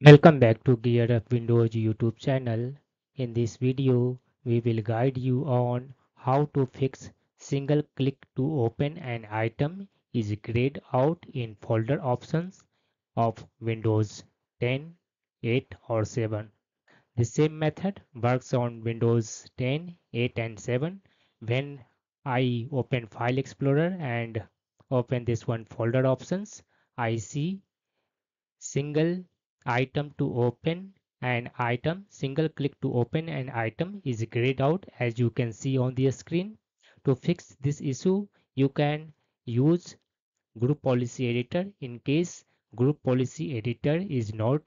Welcome back to Gear Up Windows YouTube channel. In this video, we will guide you on how to fix single click to open an item is grayed out in folder options of Windows 10, 8 or 7. The same method works on Windows 10, 8 and 7. When I open File Explorer and open this one folder options, I see single item to open an item single click to open an item is grayed out as you can see on the screen. To fix this issue you can use group policy editor. In case group policy editor is not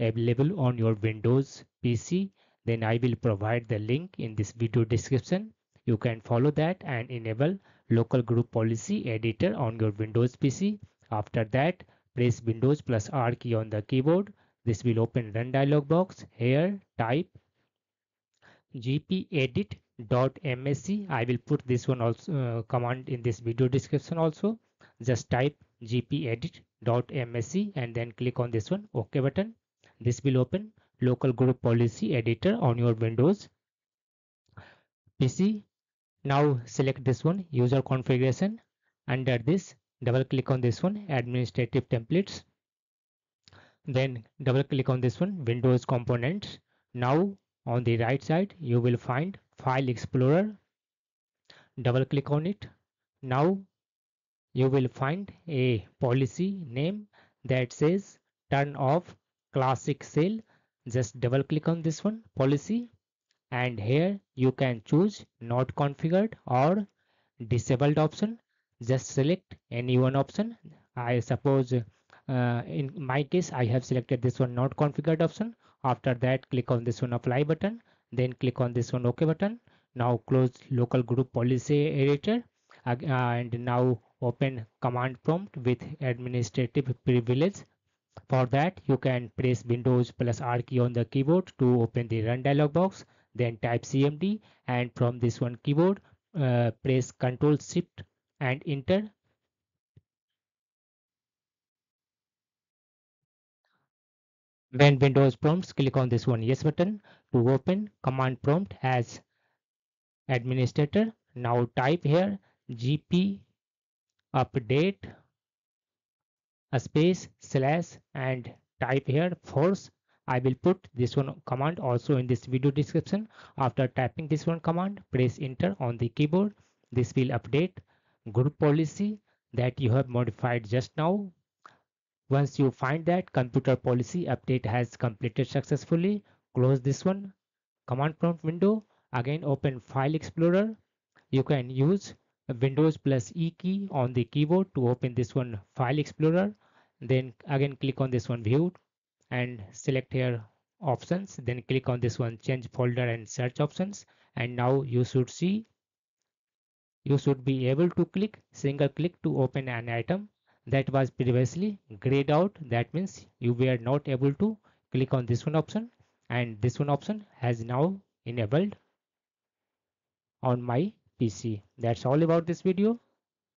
available on your windows pc then i will provide the link in this video description. You can follow that and enable local group policy editor on your windows pc after that press Windows plus R key on the keyboard. This will open run dialog box. Here type gpedit.msc. I will put this one also uh, command in this video description also. Just type gpedit.msc and then click on this one OK button. This will open local group policy editor on your Windows PC. Now select this one user configuration. Under this double click on this one administrative templates. Then double click on this one windows components. Now on the right side you will find file explorer. Double click on it. Now you will find a policy name that says turn off classic shell just double click on this one policy. And here you can choose not configured or disabled option just select any one option. I suppose uh, in my case i have selected this one not configured option. After that click on this one apply button then click on this one ok button. Now close local group policy editor uh, and now open command prompt with administrative privilege. For that you can press windows plus r key on the keyboard to open the run dialog box then type cmd and from this one keyboard uh, press ctrl shift and enter when windows prompts click on this one yes button to open command prompt as administrator now type here gp update a space slash and type here force I will put this one command also in this video description. After typing this one command, press enter on the keyboard. This will update group policy that you have modified just now. Once you find that computer policy update has completed successfully, close this one command prompt window. Again open file explorer. You can use Windows plus E key on the keyboard to open this one file explorer. Then again click on this one view and select here options. Then click on this one change folder and search options. And now you should see you should be able to click single click to open an item that was previously grayed out that means you were not able to click on this one option and this one option has now enabled on my PC. That's all about this video.